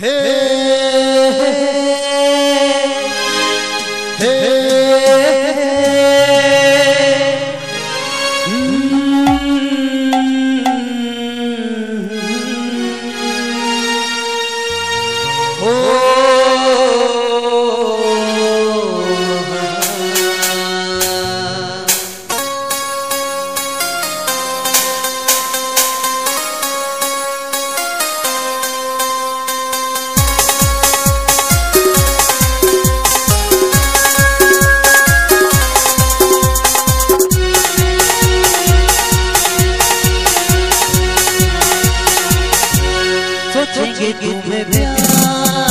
Hey, hey, hey. सोचेंगे तुम्हें प्यार